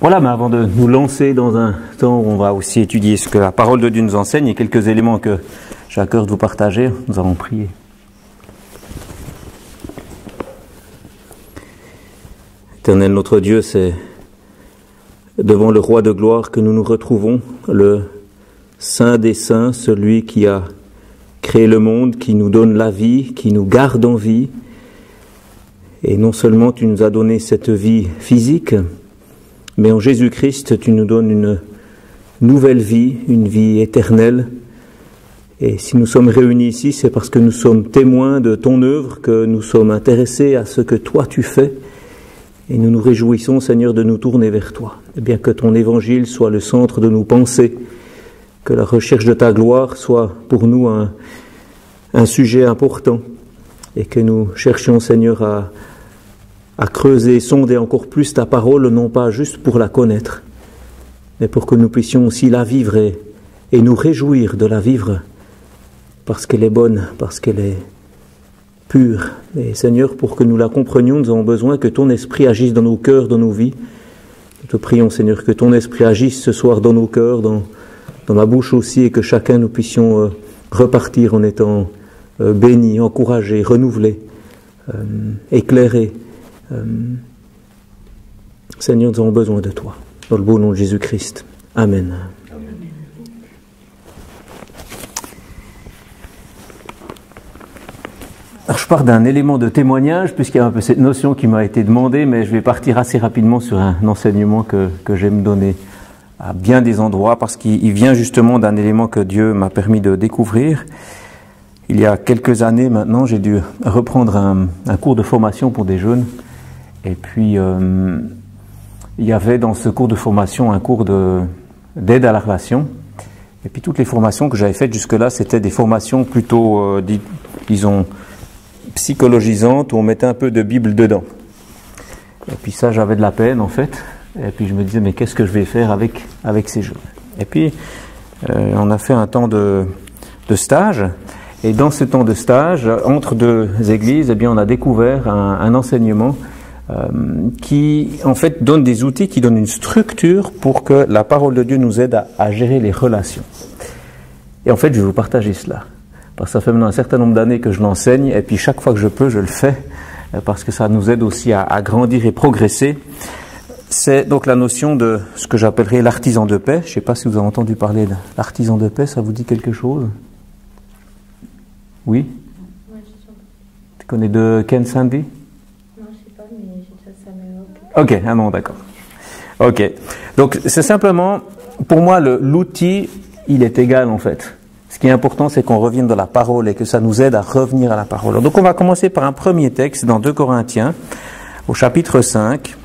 Voilà, mais avant de nous lancer dans un temps où on va aussi étudier ce que la parole de Dieu nous enseigne et quelques éléments que j'ai à cœur de vous partager, nous allons prier. Éternel notre Dieu, c'est devant le roi de gloire que nous nous retrouvons, le Saint des saints, celui qui a créé le monde, qui nous donne la vie, qui nous garde en vie. Et non seulement tu nous as donné cette vie physique, mais en Jésus-Christ, tu nous donnes une nouvelle vie, une vie éternelle. Et si nous sommes réunis ici, c'est parce que nous sommes témoins de ton œuvre, que nous sommes intéressés à ce que toi tu fais. Et nous nous réjouissons, Seigneur, de nous tourner vers toi. Et bien que ton évangile soit le centre de nos pensées, que la recherche de ta gloire soit pour nous un, un sujet important, et que nous cherchions, Seigneur, à, à creuser, sonder encore plus ta parole, non pas juste pour la connaître, mais pour que nous puissions aussi la vivre et, nous réjouir de la vivre, parce qu'elle est bonne, parce qu'elle est pure. Et Seigneur, pour que nous la comprenions, nous avons besoin que ton esprit agisse dans nos cœurs, dans nos vies. Nous te prions, Seigneur, que ton esprit agisse ce soir dans nos cœurs, dans, dans ma bouche aussi, et que chacun nous puissions euh, repartir en étant euh, bénis, encouragés, renouvelés, euh, éclairés euh, Seigneur, nous avons besoin de toi. Dans le beau nom de Jésus-Christ. Amen. Alors, je pars d'un élément de témoignage, puisqu'il y a un peu cette notion qui m'a été demandée, mais je vais partir assez rapidement sur un enseignement que, que j'aime donner à bien des endroits, parce qu'il vient justement d'un élément que Dieu m'a permis de découvrir. Il y a quelques années maintenant, j'ai dû reprendre un, un cours de formation pour des jeunes et puis, euh, il y avait dans ce cours de formation un cours d'aide à la relation. Et puis, toutes les formations que j'avais faites jusque-là, c'était des formations plutôt, euh, disons, psychologisantes, où on mettait un peu de Bible dedans. Et puis ça, j'avais de la peine, en fait. Et puis, je me disais, mais qu'est-ce que je vais faire avec, avec ces jeunes Et puis, euh, on a fait un temps de, de stage. Et dans ce temps de stage, entre deux églises, eh bien, on a découvert un, enseignement qui en fait donne des outils, qui donne une structure pour que la parole de Dieu nous aide à, gérer les relations. Et en fait, je vais vous partager cela. Parce que ça fait maintenant un certain nombre d'années que je l'enseigne, et puis chaque fois que je peux, je le fais, euh, parce que ça nous aide aussi à, à grandir et progresser. C'est donc la notion de ce que j'appellerais l'artisan de paix. Je ne sais pas si vous avez entendu parler de l'artisan de paix, ça vous dit quelque chose? Oui? Tu connais de Ken Sandy? Ok, ah non, d'accord. Ok. Donc c'est simplement, pour moi, l'outil, il est égal en fait. Ce qui est important, c'est qu'on revienne dans la parole et que ça nous aide à revenir à la parole. Donc on va commencer par un premier texte dans 2 Corinthiens, au chapitre 5,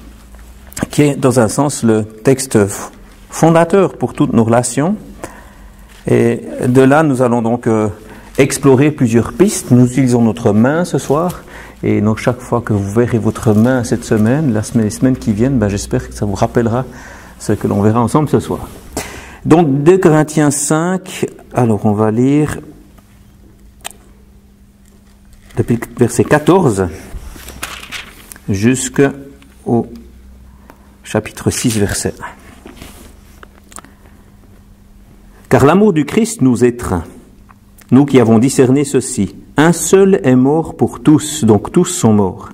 qui est dans un sens le texte fondateur pour toutes nos relations. Et de là, nous allons donc euh, explorer plusieurs pistes. Nous utilisons notre main ce soir et donc chaque fois que vous verrez votre main cette semaine, la semaine, les semaines qui viennent, ben, j'espère que ça vous rappellera ce que l'on verra ensemble ce soir. Donc 2 Corinthiens 5, alors on va lire depuis le verset 14 jusqu'au chapitre 6, verset 1. Car l'amour du Christ nous étreint, nous qui avons discerné ceci un seul est mort pour tous, donc tous sont morts.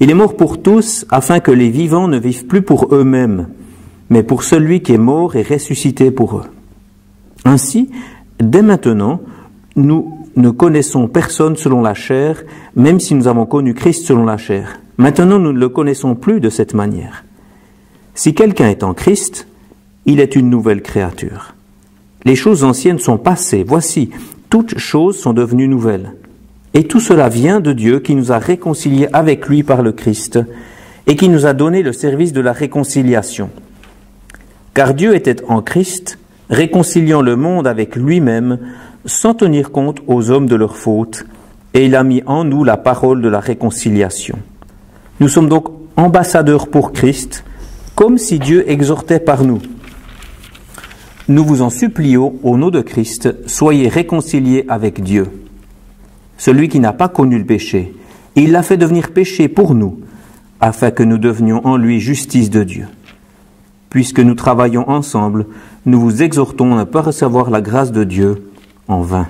Il est mort pour tous afin que les vivants ne vivent plus pour eux-mêmes, mais pour celui qui est mort et ressuscité pour eux. Ainsi, dès maintenant, nous ne connaissons personne selon la chair, même si nous avons connu Christ selon la chair. Maintenant, nous ne le connaissons plus de cette manière. Si quelqu'un est en Christ, il est une nouvelle créature. Les choses anciennes sont passées, voici, toutes choses sont devenues nouvelles. Et tout cela vient de Dieu qui nous a réconciliés avec lui par le Christ et qui nous a donné le service de la réconciliation. Car Dieu était en Christ, réconciliant le monde avec lui-même, sans tenir compte aux hommes de leurs fautes, et il a mis en nous la parole de la réconciliation. Nous sommes donc ambassadeurs pour Christ, comme si Dieu exhortait par nous. Nous vous en supplions au nom de Christ, soyez réconciliés avec Dieu. Celui qui n'a pas connu le péché, il l'a fait devenir péché pour nous, afin que nous devenions en lui justice de Dieu. puisque nous travaillons ensemble, nous vous exhortons à ne pas recevoir la grâce de Dieu en vain.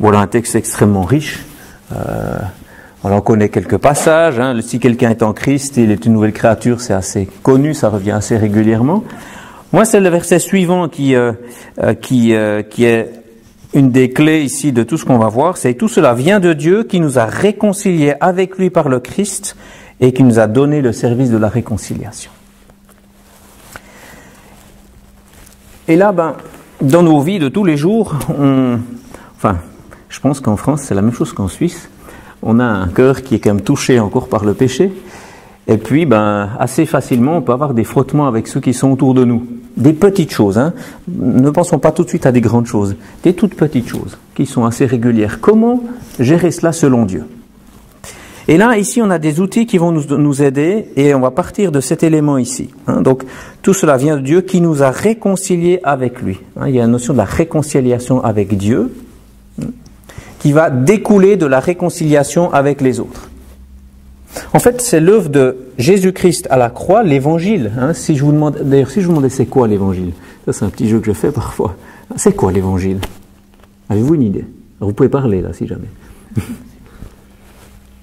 Voilà un texte extrêmement riche. Euh, on en connaît quelques passages. Hein. Si quelqu'un est en Christ, il est une nouvelle créature, c'est assez connu, ça revient assez régulièrement. Moi, c'est le verset suivant qui, euh, euh, qui, euh, qui est une des clés ici de tout ce qu'on va voir. C'est tout cela vient de Dieu qui nous a réconciliés avec lui par le Christ et qui nous a donné le service de la réconciliation. Et là, ben, dans nos vies de tous les jours, on, enfin, je pense qu'en France, c'est la même chose qu'en Suisse on a un cœur qui est quand même touché encore par le péché. Et puis, ben, assez facilement, on peut avoir des frottements avec ceux qui sont autour de nous. Des petites choses, hein. Ne pensons pas tout de suite à des grandes choses. Des toutes petites choses qui sont assez régulières. Comment gérer cela selon Dieu? Et là, ici, on a des outils qui vont nous, aider et on va partir de cet élément ici. Hein. Donc, tout cela vient de Dieu qui nous a réconciliés avec lui. Hein. Il y a la notion de la réconciliation avec Dieu qui va découler de la réconciliation avec les autres. En fait, c'est l'œuvre de Jésus-Christ à la croix, l'évangile. Hein. si je vous demande, d'ailleurs, si je vous demandais c'est quoi l'évangile, ça c'est un petit jeu que je fais parfois. C'est quoi l'évangile? Avez-vous une idée? Vous pouvez parler là, si jamais.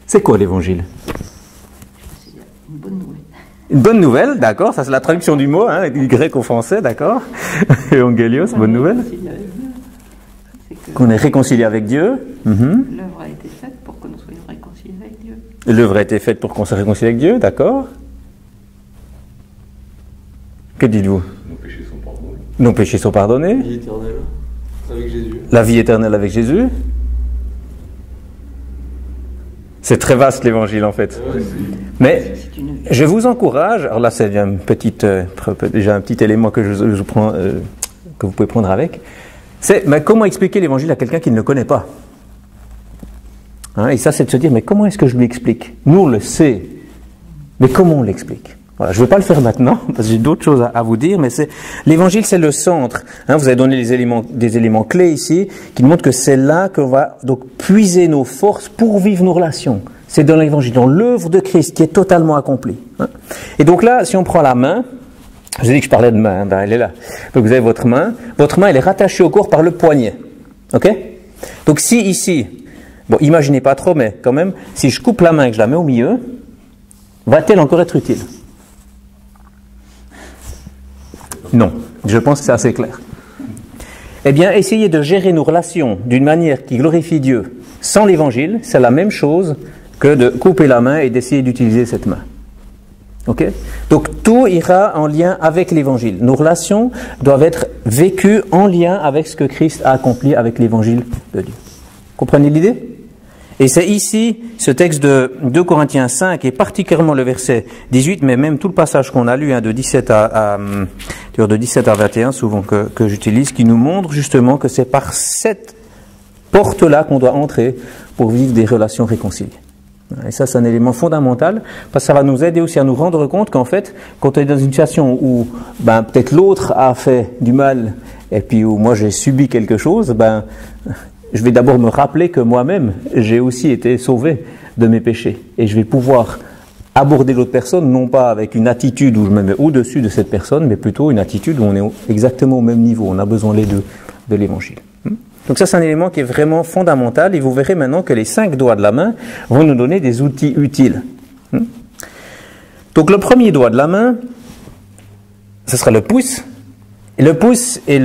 c'est quoi l'évangile? Une bonne nouvelle. Une bonne nouvelle, d'accord, ça c'est la traduction du mot, hein, du grec au français, d'accord. Evangelios, bonne nouvelle qu'on est réconcilié avec Dieu. Mhm. L'œuvre a été faite pour que nous soyons réconciliés avec Dieu. L'œuvre a été faite pour qu'on soit réconcilié avec Dieu, d'accord Que dites-vous? Nos péchés sont pardonnés. Nos péchés sont pardonnés. La vie éternelle avec Jésus. La vie éternelle avec Jésus. C'est très vaste l'évangile en fait. Mais je vous encourage, alors là c'est une petite, euh, déjà un petit élément que, je, prends, euh, que vous pouvez prendre avec. C'est mais comment expliquer l'évangile à quelqu'un qui ne le connaît pas? Hein, Et ça, c'est de se dire mais comment est-ce que je lui explique? Nous, on le sait, mais comment on l'explique? Voilà, je ne vais pas le faire maintenant parce que j'ai d'autres choses à, vous dire, mais c'est l'évangile, c'est le centre. Hein, vous avez donné éléments, des éléments clés ici qui montrent que c'est là qu'on va donc puiser nos forces pour vivre nos relations. C'est dans l'évangile, dans l'œuvre de Christ qui est totalement accomplie. Hein. Et donc là, si on prend la main, je vous ai dit que je parlais de main, ben elle est là. Donc vous avez votre main. Votre main, elle est rattachée au corps par le poignet. OK? Donc si ici, bon, imaginez pas trop, mais quand même, si je coupe la main et que je la mets au milieu, va-t-elle encore être utile? Non. Je pense que c'est assez clair. Eh bien, essayez de gérer nos relations d'une manière qui glorifie Dieu sans l'évangile, c'est la même chose que de couper la main et d'essayer d'utiliser cette main. Donc tout ira en lien avec l'évangile. Nos relations doivent être vécues en lien avec ce que Christ a accompli avec l'évangile de Dieu. Comprenez l'idée? Et c'est ici, ce texte de 2 Corinthiens 5, et particulièrement le verset 18, mais même tout le passage qu'on a lu hein, de, 17 à, de 17 à 21, souvent que, que j'utilise, qui nous montre justement que c'est par cette porte-là qu'on doit entrer pour vivre des relations réconciliées. Et ça, c'est un élément fondamental, parce que ça va nous aider aussi à nous rendre compte qu'en fait, quand on est dans une situation où ben, peut-être l'autre a fait du mal, et puis où moi j'ai subi quelque chose, ben, je vais d'abord me rappeler que moi-même, j'ai aussi été sauvé de mes péchés. Et je vais pouvoir aborder l'autre personne, non pas avec une attitude où je me mets au-dessus de cette personne, mais plutôt une attitude où on est exactement au même niveau. On a besoin les deux de l'évangile. Donc ça, c'est un élément qui est vraiment fondamental et vous verrez maintenant que les cinq doigts de la main vont nous donner des outils utiles. Hmm? Donc le premier doigt de la main, ce sera le pouce. Le pouce et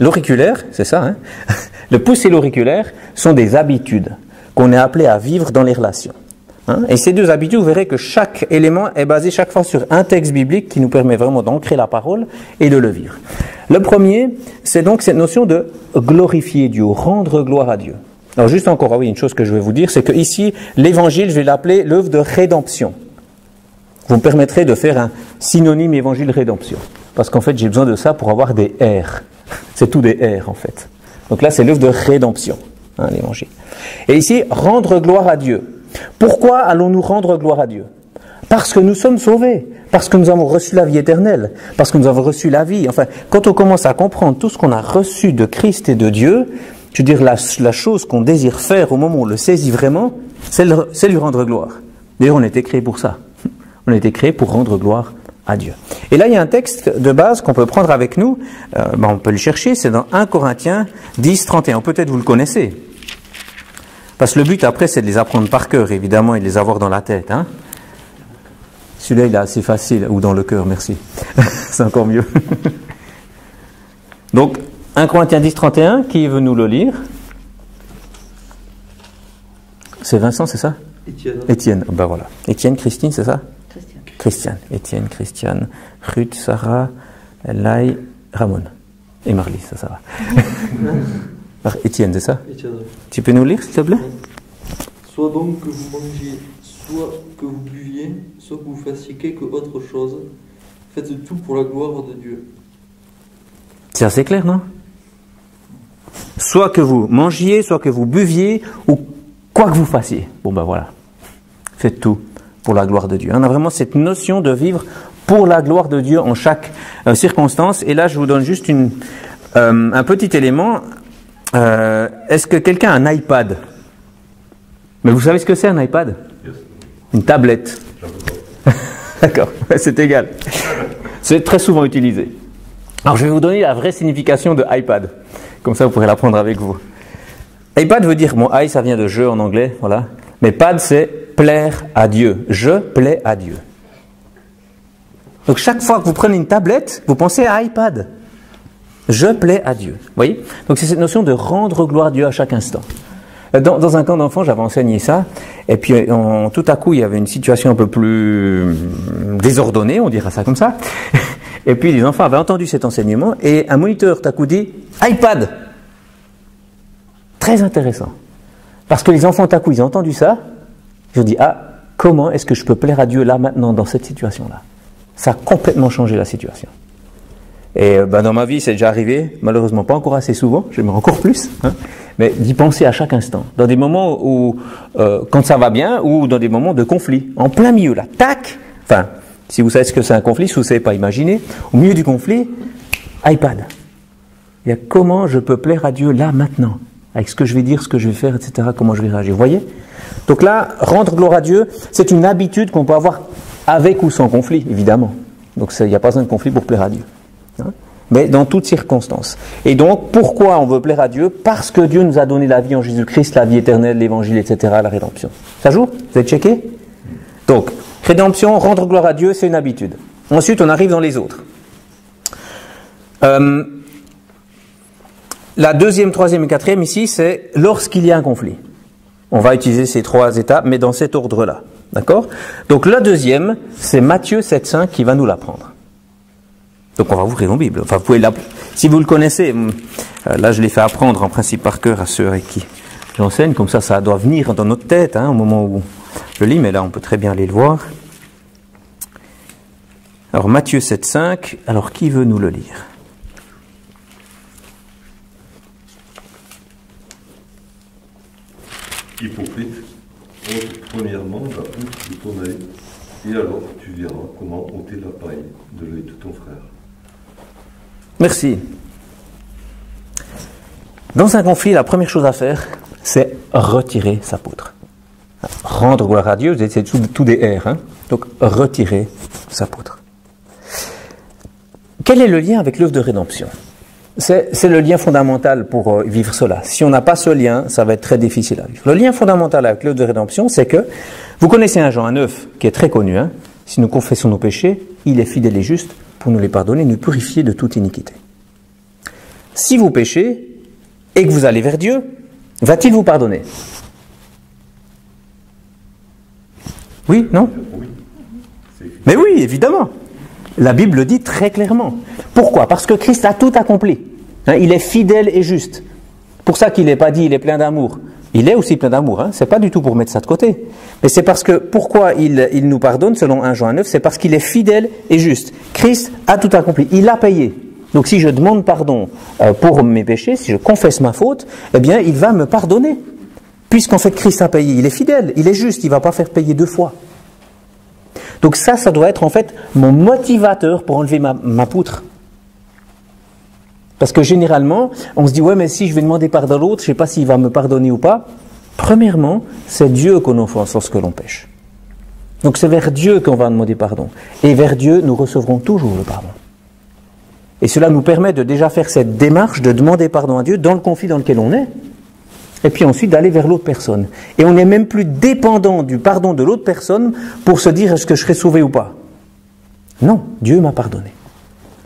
l'auriculaire, c'est ça, hein le pouce et l'auriculaire sont des habitudes qu'on est appelé à vivre dans les relations. Hein? et ces deux habitudes, vous verrez que chaque élément est basé chaque fois sur un texte biblique qui nous permet vraiment d'ancrer la parole et de le vivre. Le premier, c'est donc cette notion de glorifier Dieu, rendre gloire à Dieu. Alors juste encore, ah oui, une chose que je vais vous dire, c'est que ici, l'évangile, je vais l'appeler l'œuvre de rédemption. Vous me permettrez de faire un synonyme évangile-rédemption. Parce qu'en fait, j'ai besoin de ça pour avoir des R. C'est tout des R, en fait. Donc là, c'est l'œuvre de rédemption, hein, l'évangile. Et ici, rendre gloire à Dieu. Pourquoi allons-nous rendre gloire à Dieu? Parce que nous sommes sauvés, parce que nous avons reçu la vie éternelle, parce que nous avons reçu la vie. Enfin, quand on commence à comprendre tout ce qu'on a reçu de Christ et de Dieu, je veux dire, la, chose qu'on désire faire au moment où on le saisit vraiment, c'est lui rendre gloire. D'ailleurs, on a été créé pour ça. On a été créés pour rendre gloire à Dieu. Et là, il y a un texte de base qu'on peut prendre avec nous. Euh, ben, on peut le chercher. C'est dans 1 Corinthiens 10, 31. Peut-être vous le connaissez. Parce que le but après, c'est de les apprendre par cœur, évidemment, et de les avoir dans la tête. Hein. Celui-là, il est assez facile. Ou dans le cœur, merci. c'est encore mieux. Donc, 1 Corinthiens 10, 31. Qui veut nous le lire? C'est Vincent, c'est ça? Étienne. Étienne, ben voilà. Étienne, Christine, c'est ça? Christian. Christiane, Étienne, Christiane, Ruth, Sarah, Lai, Ramon. Et Marly, ça, ça va. Par Étienne, c'est ça Étienne. Tu peux nous lire, s'il te plaît Soit donc que vous mangiez, soit que vous buviez, soit que vous fassiez quelque autre chose, faites tout pour la gloire de Dieu. C'est assez clair, non? Soit que vous mangiez, soit que vous buviez, ou quoi que vous fassiez. Bon, ben voilà. Faites tout pour la gloire de Dieu. On a vraiment cette notion de vivre pour la gloire de Dieu en chaque euh, circonstance. Et là, je vous donne juste une, euh, un petit élément. Euh, Est-ce que quelqu'un a un iPad Mais vous savez ce que c'est un iPad Une tablette. D'accord, c'est égal. C'est très souvent utilisé. Alors je vais vous donner la vraie signification de iPad. Comme ça, vous pourrez l'apprendre avec vous. iPad veut dire, bon, i ça vient de jeu en anglais, voilà. Mais pad c'est plaire à Dieu. Je plais à Dieu. Donc chaque fois que vous prenez une tablette, vous pensez à iPad. Je plais à Dieu. Vous voyez Donc c'est cette notion de rendre gloire à Dieu à chaque instant. Dans, un camp d'enfants, j'avais enseigné ça, et puis on- tout à coup, il y avait une situation un peu plus hum, désordonnée, on dira ça comme ça. Et puis les enfants avaient entendu cet enseignement, et un moniteur tout à coup dit iPad. Très intéressant. Parce que les enfants tout à coup, ils ont entendu ça, ils ont dit ah, comment est-ce que je peux plaire à Dieu là maintenant dans cette situation-là? Ça a complètement changé la situation. Et ben, dans ma vie, c'est déjà arrivé, malheureusement pas encore assez souvent, j'aimerais encore plus, hein, mais d'y penser à chaque instant. Dans des moments où, euh, quand ça va bien, ou dans des moments de conflit, en plein milieu là, tac Enfin, si vous savez ce que c'est un conflit, si vous ne savez pas imaginer, au milieu du conflit, iPad. Il y a comment je peux plaire à Dieu là maintenant, avec ce que je vais dire, ce que je vais faire, etc., comment je vais réagir. Vous voyez? Donc là, rendre gloire à Dieu, c'est une habitude qu'on peut avoir avec ou sans conflit, évidemment. Donc il n'y a pas de conflit pour plaire à Dieu. Hein mais dans toutes circonstances. Et donc, pourquoi on veut plaire à Dieu? Parce que Dieu nous a donné la vie en Jésus-Christ, la vie éternelle, l'évangile, etc., la rédemption. Ça joue? Vous avez checké? Donc, rédemption, rendre gloire à Dieu, c'est une habitude. Ensuite, on arrive dans les autres. Euh, la deuxième, troisième et quatrième ici, c'est lorsqu'il y a un conflit. On va utiliser ces trois étapes, mais dans cet ordre-là. D'accord? Donc la deuxième, c'est Matthieu 7.5 qui va nous l'apprendre. Donc on va ouvrir nos Bibles. Enfin, vous pouvez si vous le connaissez, hum, euh, là je l'ai fait apprendre en principe par cœur à ceux avec qui j'enseigne, comme ça ça doit venir dans notre tête hein, au moment où je lis, mais là on peut très bien aller le voir. Alors Matthieu 7.5, alors qui veut nous le lire? Hypocrite, ôte premièrement la poutre de ton œil, et alors tu verras comment ôter la paille de l'œil de ton frère. Merci. Dans un conflit, la première chose à faire, c'est retirer sa poutre. Rendre gloire à Dieu, c'est tout, des R. hein. Donc, retirer sa poutre. Quel est le lien avec l'œuvre de rédemption? C'est le lien fondamental pour euh, vivre cela. Si on n'a pas ce lien, ça va être très difficile à vivre. Le lien fondamental avec l'œuvre de rédemption, c'est que, vous connaissez un Jean 9 qui est très connu, hein. si nous confessons nos péchés, il est fidèle et juste pour nous les pardonner, nous purifier de toute iniquité. Si vous péchez et que vous allez vers Dieu, va-t-il vous pardonner? Oui, non? Mais oui, évidemment. La Bible le dit très clairement. Pourquoi? Parce que Christ a tout accompli. Hein, il est fidèle et juste. Pour ça qu'il n'est pas dit il est plein d'amour. Il est aussi plein d'amour. Hein. C'est pas du tout pour mettre ça de côté. Mais c'est parce que pourquoi il, nous pardonne selon 1 Jean 9 C'est parce qu'il est fidèle et juste. Christ a tout accompli. Il a payé. Donc si je demande pardon euh, pour mes péchés, si je confesse ma faute, eh bien il va me pardonner. Puisqu'en fait Christ a payé. Il est fidèle, il est juste, il ne va pas faire payer deux fois. Donc ça, ça doit être en fait mon motivateur pour enlever ma, ma poutre. Parce que généralement, on se dit, ouais, mais si je vais demander pardon à l'autre, je ne sais pas s'il va me pardonner ou pas. Premièrement, c'est Dieu qu'on offense lorsque l'on pêche. Donc c'est vers Dieu qu'on va demander pardon. Et vers Dieu, nous recevrons toujours le pardon. Et cela nous permet de déjà faire cette démarche de demander pardon à Dieu dans le conflit dans lequel on est, et puis ensuite d'aller vers l'autre personne. Et on n'est même plus dépendant du pardon de l'autre personne pour se dire est-ce que je serai sauvé ou pas? Non, Dieu m'a pardonné.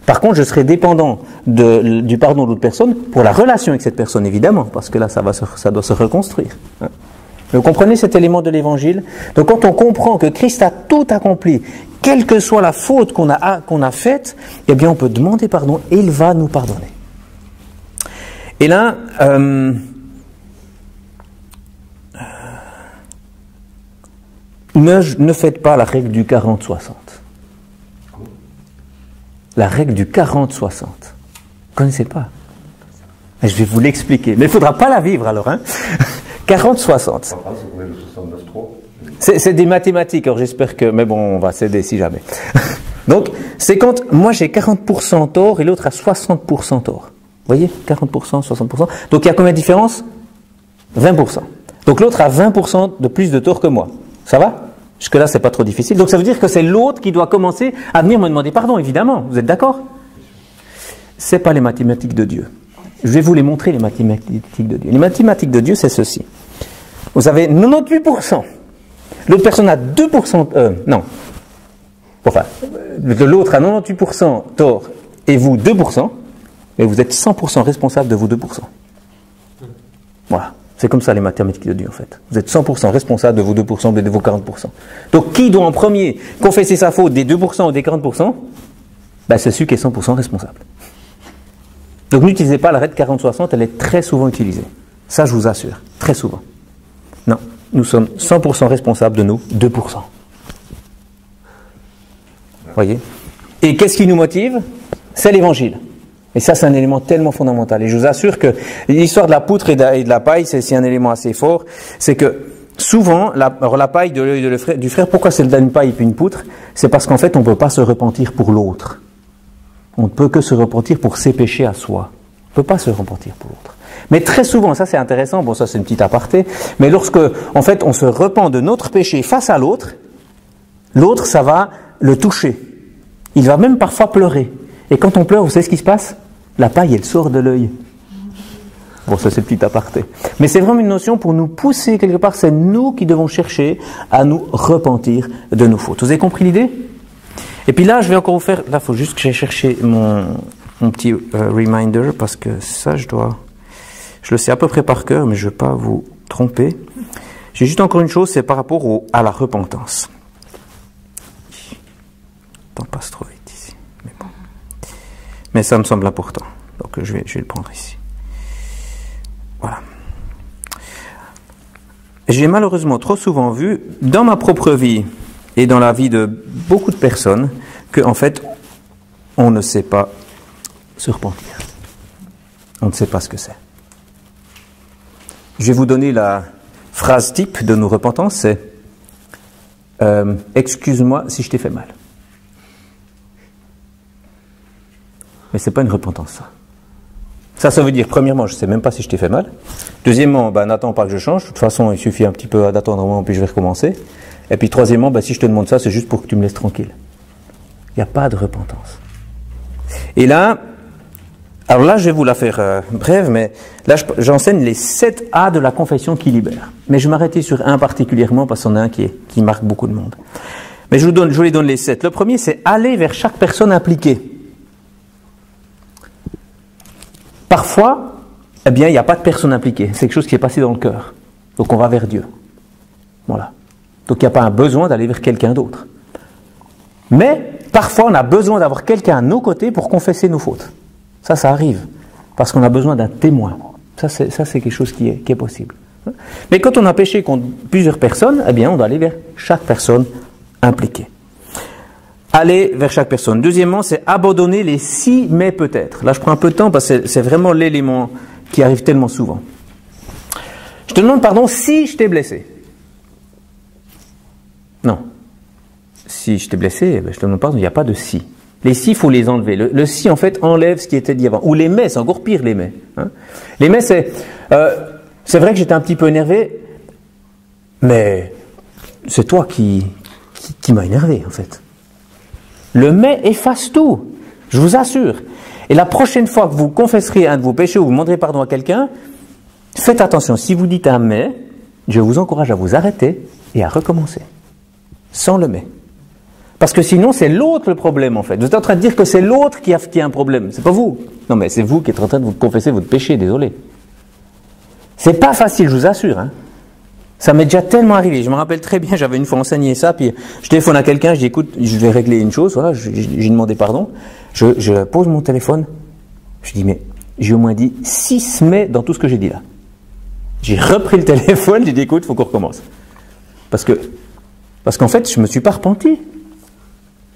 Par contre, je serai dépendant du pardon de l'autre personne pour la relation avec cette personne, évidemment, parce que là, ça, doit se reconstruire. hein. Vous comprenez cet élément de l'évangile? Donc quand on comprend que Christ a tout accompli, quelle que soit la faute qu'on a, faite, eh bien on peut demander pardon et il va nous pardonner. Et là, euh, ne, ne faites pas la règle du 40-60. La règle du 40-60. Vous ne connaissez pas Je vais vous l'expliquer. Mais il ne faudra pas la vivre alors. Hein 40-60. En France, on connaît le 69.3. C'est c'est des mathématiques, alors j'espère que. Mais bon, on va s'aider si jamais. Donc, c'est quand moi j'ai 40% tort et l'autre a 60% tort. Vous voyez? 40%, 60%. Donc il y a combien de différence 20%. Donc l'autre a 20% de plus de tort que moi. Ça va? Jusque-là, c'est pas trop difficile. Donc ça veut dire que c'est l'autre qui doit commencer à venir me demander pardon, évidemment. Vous êtes d'accord? C'est pas les mathématiques de Dieu. Je vais vous les montrer, les mathématiques de Dieu. Les mathématiques de Dieu, c'est ceci. Vous avez 98%. L'autre personne a 2%. euh, non. Enfin, l'autre a 98% tort et vous 2%. Et vous êtes 100% responsable de vos 2%. Voilà. C'est comme ça les mathématiques de Dieu en fait. Vous êtes 100% responsable de vos 2% et de vos 40%. Donc qui doit en premier confesser sa faute des 2% ou des 40% ben, C'est celui qui est 100% responsable. Donc n'utilisez pas la règle 40-60, elle est très souvent utilisée. Ça je vous assure, très souvent. Non, nous sommes 100% responsables de nos 2%. Voyez? Et qu'est-ce qui nous motive? C'est l'évangile. Et ça, c'est un élément tellement fondamental. Et je vous assure que l'histoire de la poutre et de, la paille, c'est un élément assez fort. C'est que souvent, la, alors la paille de l'œil du frère, pourquoi c'est une paille et puis une poutre? C'est parce qu'en fait, on ne peut pas se repentir pour l'autre. On ne peut que se repentir pour ses péchés à soi. On ne peut pas se repentir pour l'autre. Mais très souvent, ça c'est intéressant, bon ça c'est une petite aparté, mais lorsque en fait on se repent de notre péché face à l'autre, l'autre ça va le toucher. Il va même parfois pleurer. Et quand on pleure, vous savez ce qui se passe? La paille, elle sort de l'œil. Bon, ça c'est petit aparté. Mais c'est vraiment une notion pour nous pousser quelque part, c'est nous qui devons chercher à nous repentir de nos fautes. Vous avez compris l'idée? Et puis là, je vais encore vous faire, là, il faut juste que j'aille chercher mon, petit euh, reminder, parce que ça, je dois, je le sais à peu près par cœur, mais je ne veux pas vous tromper. J'ai juste encore une chose, c'est par rapport à la repentance. Le temps passe trop vite. Mais ça me semble important. Donc je vais, le prendre ici. Voilà. J'ai malheureusement trop souvent vu, dans ma propre vie et dans la vie de beaucoup de personnes, que en fait, on ne sait pas se repentir. On ne sait pas ce que c'est. Je vais vous donner la phrase type de nos repentances, c'est euh, Excuse-moi si je t'ai fait mal. Mais c'est pas une repentance, ça. Ça, ça veut dire, premièrement, je sais même pas si je t'ai fait mal. Deuxièmement, ben, n'attends pas que je change. De toute façon, il suffit un petit peu d'attendre un moment, puis je vais recommencer. Et puis, troisièmement, ben, si je te demande ça, c'est juste pour que tu me laisses tranquille. Il n'y a pas de repentance. Et là, alors là, je vais vous la faire euh, brève, mais là, je- j'enseigne les 7 A de la confession qui libère. Mais je m'arrêter sur un particulièrement, parce en a un qui marque beaucoup de monde. Mais je vous, donne, je vous les donne les 7. Le premier, c'est aller vers chaque personne impliquée. Parfois, eh bien, il n'y a pas de personne impliquée. C'est quelque chose qui est passé dans le cœur. Donc on va vers Dieu. Voilà. Donc il n'y a pas un besoin d'aller vers quelqu'un d'autre. Mais parfois, on a besoin d'avoir quelqu'un à nos côtés pour confesser nos fautes. Ça, ça arrive. Parce qu'on a besoin d'un témoin. Ça, c'est, quelque chose qui est, qui est possible. Mais quand on a péché contre plusieurs personnes, eh bien, on doit aller vers chaque personne impliquée. Aller vers chaque personne. Deuxièmement, c'est abandonner les si, mais peut-être. Là, je prends un peu de temps parce que c'est- vraiment l'élément qui arrive tellement souvent. Je te demande pardon si je t'ai blessé. Non. Si je t'ai blessé, eh ben, je te demande pardon, il n'y a pas de si. Les si, il faut les enlever. Le, le si, en fait, enlève ce qui était dit avant. Ou les mais, c'est encore pire, les mais. hein. Les mais, c'est... euh, c'est vrai que j'étais un petit peu énervé, mais c'est toi qui, qui, qui m'a énervé en fait. Le mais efface tout, je vous assure. Et la prochaine fois que vous confesserez un de vos péchés ou vous demanderez pardon à quelqu'un, faites attention, si vous dites un mais, je vous encourage à vous arrêter et à recommencer. Sans le mais. Parce que sinon, c'est l'autre le problème en fait. Vous êtes en train de dire que c'est l'autre qui a, qui un problème. C'est pas vous. Non, mais c'est vous qui êtes en train de vous confesser votre péché, désolé. C'est pas facile, je vous assure. Hein. Ça m'est déjà tellement arrivé. Je me rappelle très bien, j'avais une fois enseigné ça, puis je téléphone à quelqu'un, je dis écoute, je vais régler une chose, voilà, j'ai demandé pardon. Je, je, pose mon téléphone, je dis mais j'ai au moins dit six mais dans tout ce que j'ai dit là. J'ai repris le téléphone, j'ai dit écoute, faut qu'on recommence. Parce que, parce qu'en fait, je me suis pas repenti.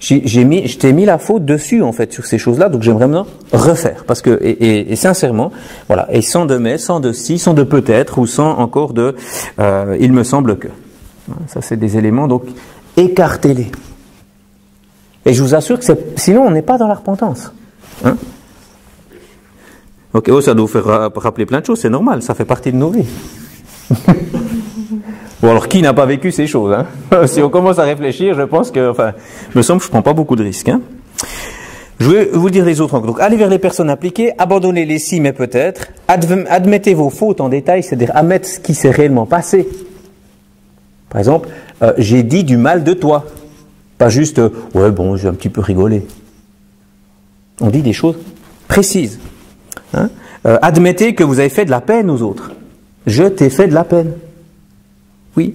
J'ai mis, je t'ai mis la faute dessus en fait sur ces choses-là, donc j'aimerais maintenant refaire parce que et, sincèrement, voilà, et sans de mais, sans de si, sans de peut-être ou sans encore de, euh, il me semble que. Ça c'est des éléments donc écartez-les. Et je vous assure que sinon on n'est pas dans la repentance. Hein ok, oh, ça doit vous faire rappeler plein de choses, c'est normal, ça fait partie de nos vies. Ou alors qui n'a pas vécu ces choses hein? Si on commence à réfléchir, je pense que, enfin, me semble que je prends pas beaucoup de risques. Hein je vais vous dire les autres. Donc, allez vers les personnes impliquées, abandonnez les si, mais peut-être, admettez vos fautes en détail, c'est-à-dire admettre ce qui s'est réellement passé. Par exemple, euh, j'ai dit du mal de toi. Pas juste, euh, ouais, bon, j'ai un petit peu rigolé. On dit des choses précises. Hein euh, admettez que vous avez fait de la peine aux autres. Je t'ai fait de la peine. Oui.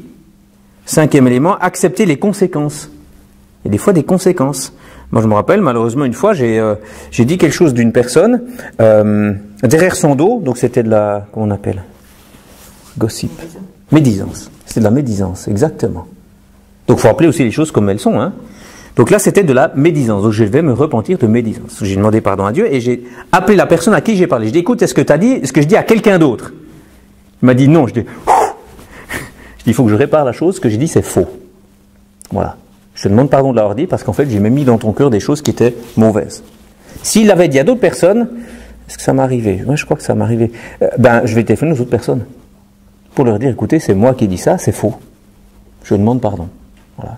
Cinquième élément, accepter les conséquences. Il y a des fois des conséquences. Moi, je me rappelle, malheureusement, une fois, j'ai euh, dit quelque chose d'une personne euh, derrière son dos, donc c'était de la, comment on appelle? Gossip. Médisance. C'était de la médisance, exactement. Donc, il faut appeler aussi les choses comme elles sont. Hein. Donc là, c'était de la médisance. Donc, je vais me repentir de médisance. J'ai demandé pardon à Dieu et j'ai appelé la personne à qui j'ai parlé. Je dis, écoute, est-ce que tu as dit, est-ce que je dis à quelqu'un d'autre? Il m'a dit non. Je dis, il faut que je répare la chose, que j'ai dit c'est faux. Voilà. Je te demande pardon de l'avoir dit parce qu'en fait j'ai même mis dans ton cœur des choses qui étaient mauvaises. S'il l'avait dit à d'autres personnes, est-ce que ça m'est arrivé? Moi je crois que ça m'est arrivé. Euh, ben je vais téléphoner aux autres personnes pour leur dire écoutez c'est moi qui ai dit ça, c'est faux. Je demande pardon.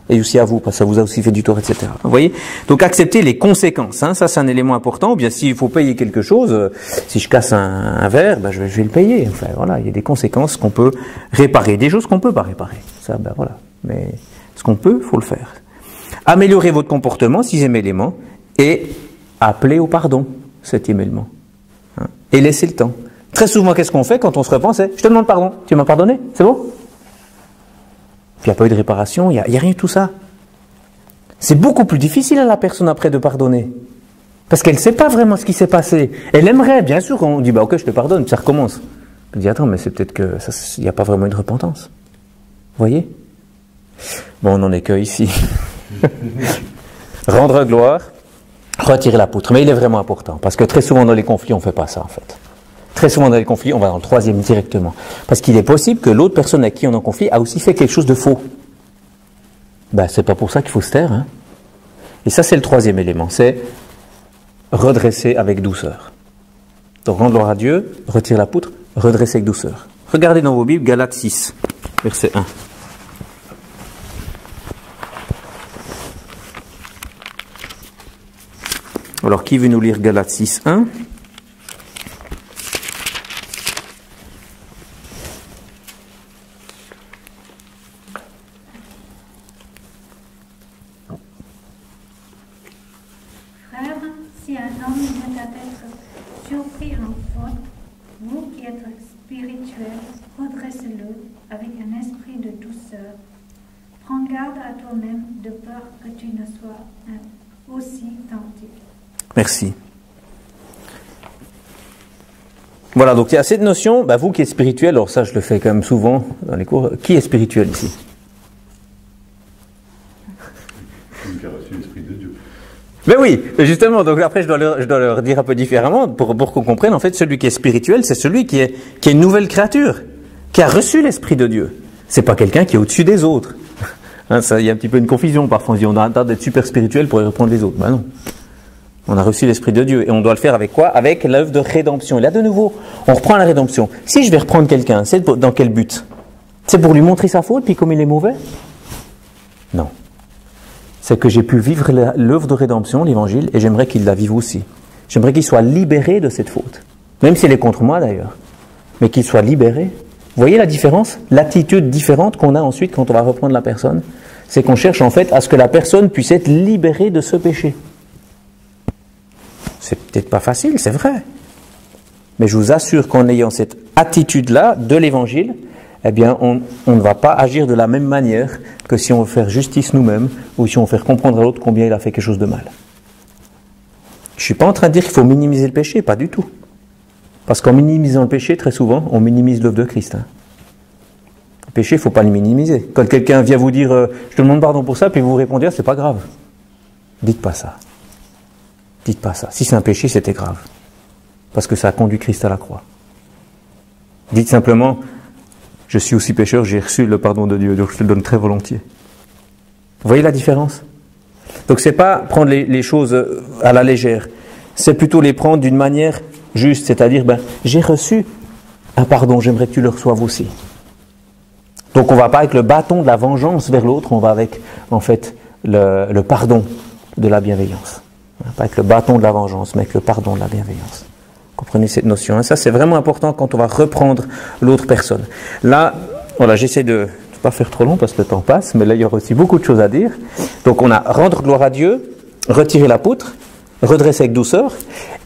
Et aussi à vous, parce que ça vous a aussi fait du tort, etc. Vous voyez? Donc accepter les conséquences, hein, ça c'est un élément important. Ou bien s'il faut payer quelque chose, euh, si je casse un, verre, ben, je, vais, le payer. Enfin voilà, il y a des conséquences qu'on peut réparer, des choses qu'on peut pas réparer. Ça, ben voilà. Mais ce qu'on peut, faut le faire. Améliorer votre comportement, sixième élément, et appeler au pardon, septième élément. Hein, et laisser le temps. Très souvent, qu'est-ce qu'on fait quand on se repent C'est je te demande pardon, tu m'as pardonné, c'est bon? Il n'y a pas eu de réparation, il n'y a, rien de tout ça. C'est beaucoup plus difficile à la personne après de pardonner. Parce qu'elle ne sait pas vraiment ce qui s'est passé. Elle aimerait, bien sûr, on dit, bah ok, je te pardonne, ça recommence. Elle dit, attends, mais c'est peut-être qu'il n'y a pas vraiment une repentance. Vous voyez? Bon, on n'en est que ici. Rendre gloire, retirer la poutre. Mais il est vraiment important, parce que très souvent dans les conflits, on ne fait pas ça, en fait. Très souvent dans les conflits, on va dans le troisième directement. Parce qu'il est possible que l'autre personne à qui on est en conflit a aussi fait quelque chose de faux. Ben, c'est pas pour ça qu'il faut se taire. Hein. Et ça, c'est le troisième élément. C'est redresser avec douceur. Donc, rendre gloire à Dieu, retirer la poutre, redresser avec douceur. Regardez dans vos Bibles, Galates 6, verset 1. Alors, qui veut nous lire Galates 6, 1 Merci. Voilà, donc il y a cette notion, bah, vous qui êtes spirituel, alors ça je le fais quand même souvent dans les cours, qui est spirituel ici? Celui qui a reçu l'Esprit de Dieu. Mais oui, justement, donc après je dois leur, je dois leur dire un peu différemment pour, pour qu'on comprenne, en fait, celui qui est spirituel, c'est celui qui est, qui est une nouvelle créature, qui a reçu l'Esprit de Dieu. C'est pas quelqu'un qui est au-dessus des autres. Hein, il y a un petit peu une confusion parfois, on dit on a hâte d'être super spirituel pour y reprendre les autres. Ben non. On a reçu l'Esprit de Dieu et on doit le faire avec quoi? Avec l'œuvre de rédemption. Et là, de nouveau, on reprend la rédemption. Si je vais reprendre quelqu'un, c'est dans quel but? C'est pour lui montrer sa faute, puis comme il est mauvais? Non. c'est que j'ai pu vivre l'œuvre de rédemption, l'évangile, et j'aimerais qu'il la vive aussi. J'aimerais qu'il soit libéré de cette faute. Même si elle est contre moi d'ailleurs. Mais qu'il soit libéré. Voyez la différence? L'attitude différente qu'on a ensuite quand on va reprendre la personne, c'est qu'on cherche en fait à ce que la personne puisse être libérée de ce péché. C'est peut-être pas facile, c'est vrai. Mais je vous assure qu'en ayant cette attitude-là de l'évangile, eh bien, on, on ne va pas agir de la même manière que si on veut faire justice nous-mêmes ou si on veut faire comprendre à l'autre combien il a fait quelque chose de mal. Je ne suis pas en train de dire qu'il faut minimiser le péché, pas du tout. Parce qu'en minimisant le péché, très souvent, on minimise l'œuvre de Christ. hein. Le péché, il ne faut pas le minimiser. Quand quelqu'un vient vous dire euh, Je te demande pardon pour ça, puis vous répondez Ah, C'est pas grave. Dites pas ça. Dites pas ça. Si c'est un péché, c'était grave. Parce que ça a conduit Christ à la croix. Dites simplement Je suis aussi pécheur, j'ai reçu le pardon de Dieu, donc je te le donne très volontiers. Vous voyez la différence? Donc c'est pas prendre les, choses à la légère, c'est plutôt les prendre d'une manière juste, c'est-à-dire ben, j'ai reçu un pardon, j'aimerais que tu le reçoives aussi. Donc on va pas avec le bâton de la vengeance vers l'autre, on va avec en fait le, le pardon de la bienveillance. Pas avec le bâton de la vengeance, mais avec le pardon de la bienveillance. Comprenez cette notion. hein? Ça, c'est vraiment important quand on va reprendre l'autre personne. Là, voilà, j'essaie de ne pas faire trop long parce que le temps passe, mais là, il y aura aussi beaucoup de choses à dire. Donc, on a rendre gloire à Dieu, retirer la poutre, redresser avec douceur.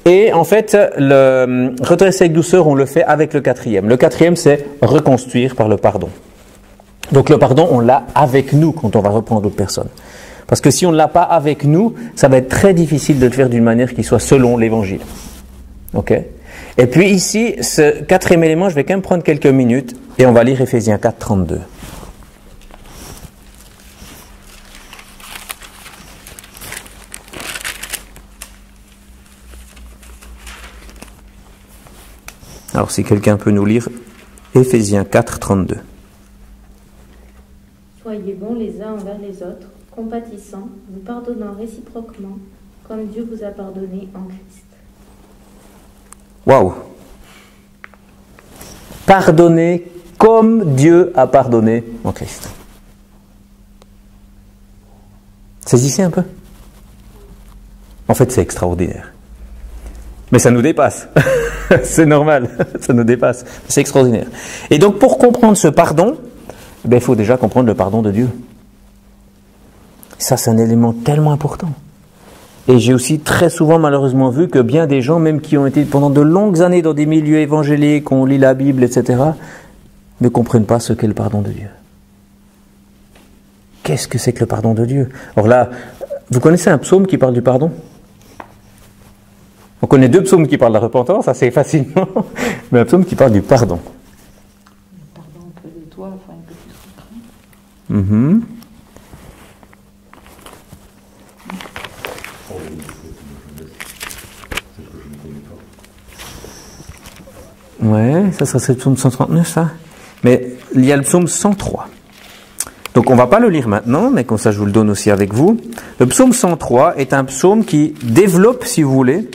Et en fait, le redresser avec douceur, on le fait avec le quatrième. Le quatrième, c'est reconstruire par le pardon. Donc, le pardon, on l'a avec nous quand on va reprendre l'autre personne. Parce que si on ne l'a pas avec nous, ça va être très difficile de le faire d'une manière qui soit selon l'évangile. Ok? Et puis ici, ce quatrième élément, je vais quand même prendre quelques minutes et on va lire Ephésiens 4, 32. Alors si quelqu'un peut nous lire Ephésiens 4, 32. Soyez bons les uns envers les autres, compatissants, vous pardonnant réciproquement, comme Dieu vous a pardonné en Christ. Waouh Pardonner comme Dieu a pardonné en Christ. Saisissez un peu. En fait, c'est extraordinaire. Mais ça nous dépasse. c'est normal, ça nous dépasse. C'est extraordinaire. Et donc, pour comprendre ce pardon, ben, il faut déjà comprendre le pardon de Dieu. Ça, c'est un élément tellement important. Et j'ai aussi très souvent malheureusement vu que bien des gens, même qui ont été pendant de longues années dans des milieux évangéliques, on lit la Bible, etc., ne comprennent pas ce qu'est le pardon de Dieu. Qu'est-ce que c'est que le pardon de Dieu? Alors là, vous connaissez un psaume qui parle du pardon? On connaît deux psaumes qui parlent de la repentance, assez facilement, mais un psaume qui parle du pardon. Pardon un peu de toi, enfin un peu plus ne connais pas. Ouais, ça, c'est le psaume 139, ça. Mais il y a le psaume 103. Donc on va pas le lire maintenant, mais comme ça je vous le donne aussi avec vous. Le psaume 103 est un psaume qui développe, si vous voulez,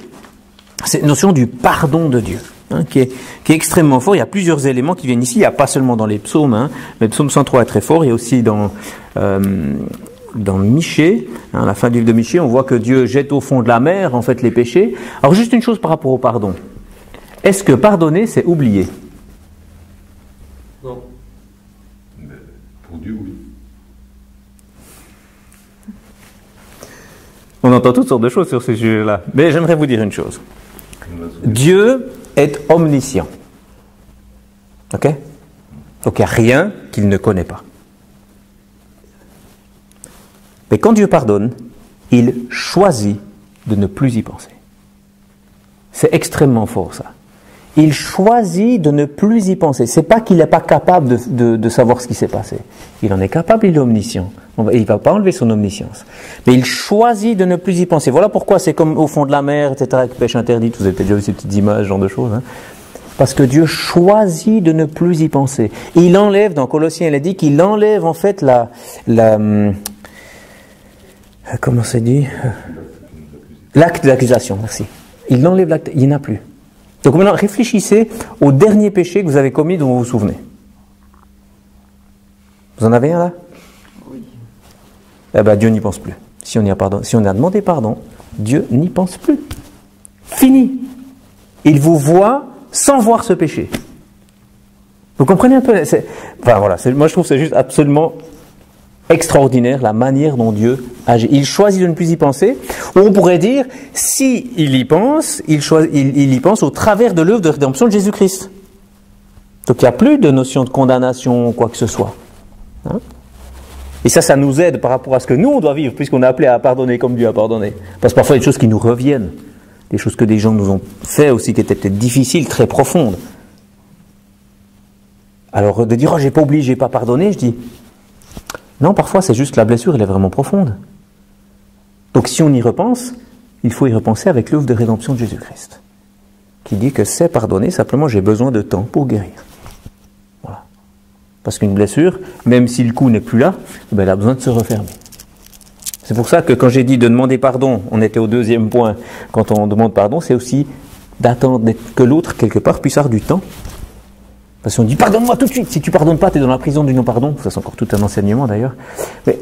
cette notion du pardon de Dieu, hein, qui, est, qui est extrêmement fort. Il y a plusieurs éléments qui viennent ici. Il n'y a pas seulement dans les psaumes, hein, mais le psaume 103 est très fort. Il y a aussi dans euh, dans Michée, hein, à la fin du livre de Michée, on voit que Dieu jette au fond de la mer en fait les péchés. Alors juste une chose par rapport au pardon. Est-ce que pardonner, c'est oublier? Non. Mais pour Dieu, oui. On entend toutes sortes de choses sur ce sujet-là. Mais j'aimerais vous dire une chose. Dieu est omniscient. Ok? Donc il n'y a rien qu'il ne connaît pas. Mais quand Dieu pardonne, il choisit de ne plus y penser. C'est extrêmement fort ça. Il choisit de ne plus y penser. C'est pas qu'il n'est pas capable de savoir ce qui s'est passé. Il en est capable, il est omniscient. Il ne va pas enlever son omniscience. Mais il choisit de ne plus y penser. Voilà pourquoi c'est comme au fond de la mer, etc., avec pêche interdite. Vous avez peut-être déjà vu ces petites images, ce genre de choses. hein. Parce que Dieu choisit de ne plus y penser. Il enlève, dans Colossiens, il a dit qu'il enlève en fait la, la euh, comment c'est dit? L'acte d'accusation, merci. Il enlève l'acte, il n'y en a plus. Donc maintenant, réfléchissez au dernier péché que vous avez commis dont vous vous souvenez. Vous en avez un là? Eh ben, Dieu n'y pense plus. si on, y a demandé pardon, Dieu n'y pense plus. Fini. Il vous voit sans voir ce péché. Vous comprenez un peu Enfin voilà, moi je trouve c'est juste absolument extraordinaire la manière dont Dieu agit. Il choisit de ne plus y penser, ou on pourrait dire, si y pense, il, il, y pense au travers de l'œuvre de rédemption de Jésus-Christ. Donc il n'y a plus de notion de condamnation ou quoi que ce soit. Hein? Et ça, ça nous aide par rapport à ce que nous, on doit vivre, puisqu'on est appelé à pardonner comme Dieu a pardonné. Parce que parfois, il y a des choses qui nous reviennent, des choses que des gens nous ont fait aussi, qui étaient peut-être difficiles, très profondes. Alors de dire, oh, j'ai pas oublié, j'ai pas pardonné, je dis, non, parfois c'est juste que la blessure, elle est vraiment profonde. Donc si on y repense, il faut y repenser avec l'œuvre de rédemption de Jésus-Christ, qui dit que c'est pardonner, simplement j'ai besoin de temps pour guérir. Parce qu'une blessure, même si le coup n'est plus là, ben, elle a besoin de se refermer. C'est pour ça que quand j'ai dit de demander pardon, on était au deuxième point, quand on demande pardon, c'est aussi d'attendre que l'autre, quelque part, puisse avoir du temps parce qu'on dit pardonne-moi tout de suite. Si tu pardonnes pas, tu es dans la prison du non-pardon. Ça, c'est encore tout un enseignement d'ailleurs. Mais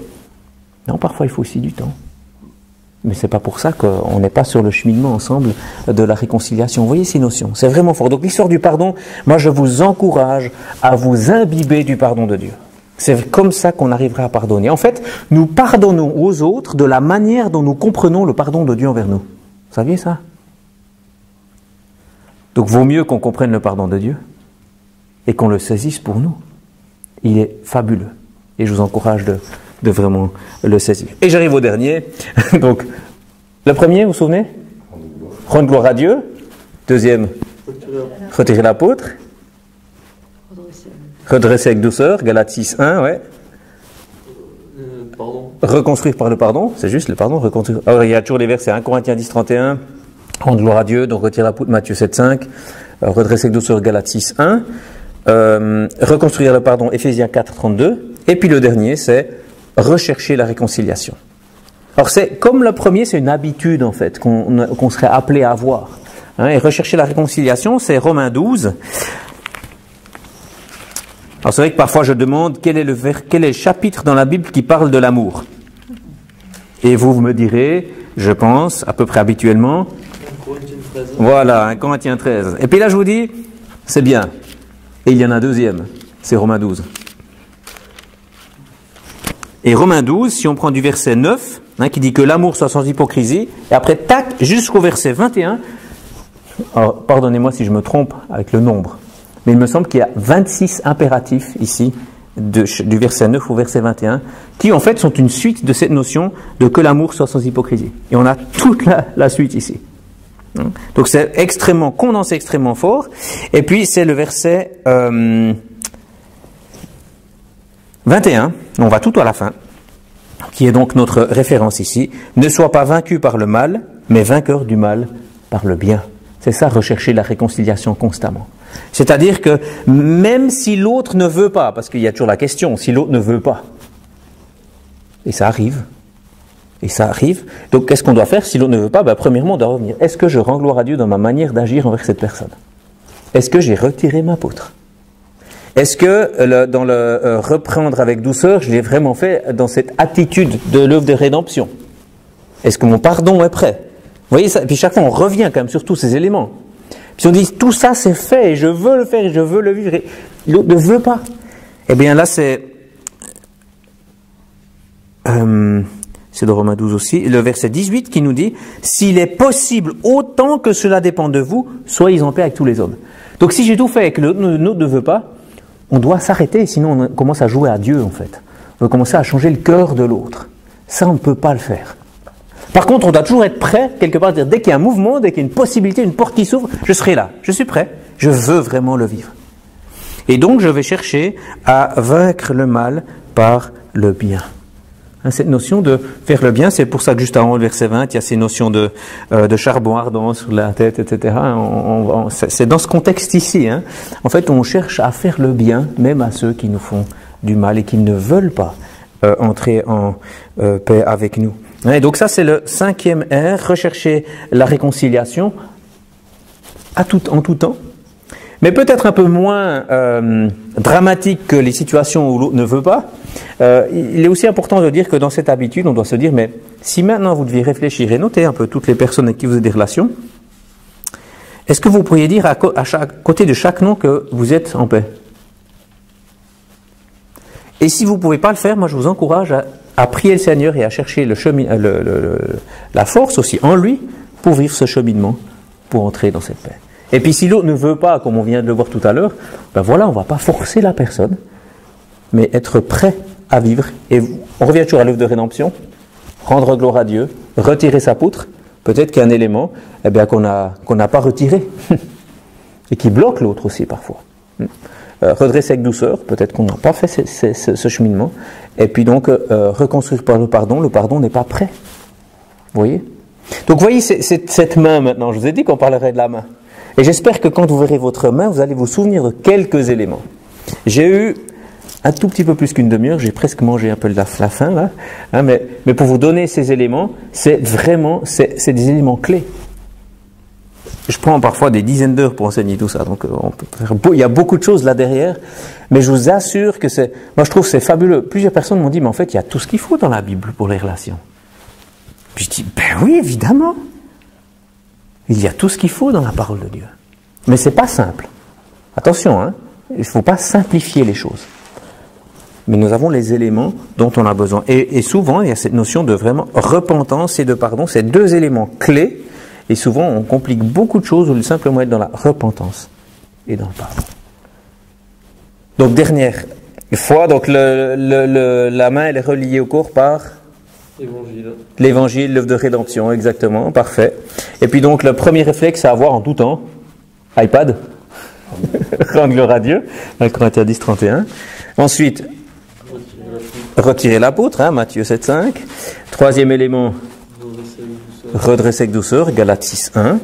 non, parfois il faut aussi du temps. Mais c'est pas pour ça qu'on n'est pas sur le cheminement ensemble de la réconciliation. Vous voyez ces notions, c'est vraiment fort. Donc l'histoire du pardon, moi je vous encourage à vous imbiber du pardon de Dieu. C'est comme ça qu'on arrivera à pardonner. En fait, nous pardonnons aux autres de la manière dont nous comprenons le pardon de Dieu envers nous. Vous saviez ça? Donc vaut mieux qu'on comprenne le pardon de Dieu et qu'on le saisisse pour nous. Il est fabuleux. Et je vous encourage de, vraiment le saisir. Et j'arrive au dernier. Donc, le premier, vous vous souvenez? Rendre gloire à Dieu. Deuxième, retirer l'apôtre. Redresser avec douceur, Galates 6, 1, ouais. Reconstruire par le pardon, c'est juste le pardon, reconstruire. Alors, il y a toujours les versets 1 Corinthiens 10, 31, rendre gloire à Dieu, donc retirer l'apôtre, Matthieu 7, 5, redresser avec douceur, Galates 6, 1. Euh, reconstruire le pardon, Ephésiens 4, 32. Et puis le dernier, c'est rechercher la réconciliation. Alors c'est comme le premier, c'est une habitude en fait qu'on serait appelé à avoir. Hein, et rechercher la réconciliation, c'est Romains 12. Alors c'est vrai que parfois je demande quel est le quel est chapitre dans la Bible qui parle de l'amour. Et vous, vous me direz, je pense, à peu près habituellement. Voilà, 1 Corinthiens 13. Et puis là je vous dis, c'est bien, et il y en a un deuxième, c'est Romains 12. Et Romains 12, si on prend du verset 9, hein, qui dit que l'amour soit sans hypocrisie, et après, tac, jusqu'au verset 21, pardonnez-moi si je me trompe avec le nombre, mais il me semble qu'il y a 26 impératifs ici, du verset 9 au verset 21, qui en fait sont une suite de cette notion de que l'amour soit sans hypocrisie. Et on a toute la suite ici. Donc c'est extrêmement condensé, extrêmement fort. Et puis c'est le verset 21, euh, on va tout à la fin, qui est donc notre référence ici. Ne sois pas vaincu par le mal, mais vainqueur du mal par le bien. C'est ça, rechercher la réconciliation constamment. C'est-à-dire que même si l'autre ne veut pas, parce qu'il y a toujours la question, si l'autre ne veut pas, et ça arrive, et ça arrive. Donc qu'est-ce qu'on doit faire si l'on ne veut pas? Ben, Premièrement, on doit revenir. Est-ce que je rends gloire à Dieu dans ma manière d'agir envers cette personne? Est-ce que j'ai retiré ma poutre? Est-ce que euh, dans le euh, reprendre avec douceur, je l'ai vraiment fait dans cette attitude de l'œuvre de rédemption? Est-ce que mon pardon est prêt? Vous voyez ça? Et puis chaque fois, on revient quand même sur tous ces éléments. Puis on dit, tout ça c'est fait, et je veux le faire, et je veux le vivre, et l'autre ne veut pas. Eh bien là, c'est... Euh, c'est de Romains 12 aussi, le verset 18 qui nous dit, s'il est possible, autant que cela dépend de vous, soyez en paix avec tous les hommes. Donc si j'ai tout fait et que l'autre ne veut pas, on doit s'arrêter, sinon on commence à jouer à Dieu en fait. On va commencer à changer le cœur de l'autre. Ça, on ne peut pas le faire. Par contre, on doit toujours être prêt, quelque part, à dire, dès qu'il y a un mouvement, dès qu'il y a une possibilité, une porte qui s'ouvre, je serai là. Je suis prêt. Je veux vraiment le vivre. Et donc, je vais chercher à vaincre le mal par le bien. Hein, cette notion de faire le bien, c'est pour ça que juste avant le verset 20, il y a ces notions de, euh, charbon ardent sur la tête, etc. c'est dans ce contexte ici. Hein. En fait, on cherche à faire le bien, même à ceux qui nous font du mal et qui ne veulent pas euh, entrer en euh, paix avec nous. Et donc ça, c'est le cinquième R, rechercher la réconciliation en tout temps. Mais peut-être un peu moins euh, dramatique que les situations où l'autre ne veut pas. Euh, il est aussi important de dire que dans cette habitude, on doit se dire, mais si maintenant vous deviez réfléchir et noter un peu toutes les personnes avec qui vous avez des relations, est-ce que vous pourriez dire à, côté de chaque nom que vous êtes en paix? Et si vous ne pouvez pas le faire, moi je vous encourage à, prier le Seigneur et à chercher la force aussi en lui pour vivre ce cheminement, pour entrer dans cette paix. Et puis si l'autre ne veut pas, comme on vient de le voir tout à l'heure, ben voilà, on ne va pas forcer la personne, mais être prêt à vivre. Et on revient toujours à l'œuvre de rédemption, rendre gloire à Dieu, retirer sa poutre, peut-être qu'il y a un élément eh bien, qu'on n'a pas retiré et qui bloque l'autre aussi parfois. Euh, redresser avec douceur, peut-être qu'on n'a pas fait ce, cheminement, et puis donc euh, reconstruire par le pardon, le pardon n'est pas prêt. Vous voyez? Donc vous voyez cette main maintenant, je vous ai dit qu'on parlerait de la main. Et j'espère que quand vous verrez votre main, vous allez vous souvenir de quelques éléments. J'ai eu un tout petit peu plus qu'une demi-heure, j'ai presque mangé un peu de la, la faim là, hein, mais, mais pour vous donner ces éléments, c'est vraiment, c'est des éléments clés. Je prends parfois des dizaines d'heures pour enseigner tout ça, donc euh, il y a beaucoup de choses là derrière, mais je vous assure que c'est, moi je trouve c'est fabuleux. Plusieurs personnes m'ont dit, mais en fait il y a tout ce qu'il faut dans la Bible pour les relations. Puis je dis, ben oui évidemment, il y a tout ce qu'il faut dans la parole de Dieu, mais c'est pas simple. Attention, hein, il ne faut pas simplifier les choses. Mais nous avons les éléments dont on a besoin. Et, souvent, il y a cette notion de vraiment repentance et de pardon. C'est deux éléments clés. Et souvent, on complique beaucoup de choses au lieu simplement être dans la repentance et dans le pardon. Donc, dernière fois, donc la main, est reliée au corps par. L'évangile, l'œuvre de rédemption, exactement, parfait. Et puis donc, le premier réflexe à avoir en tout temps, iPad, rendre gloire à Dieu, 1 Corinthiens 10, 31. Ensuite, Retirer l'apôtre, hein, Matthieu 7, 5. Troisième élément, redresser avec douceur, Galates 6, 1.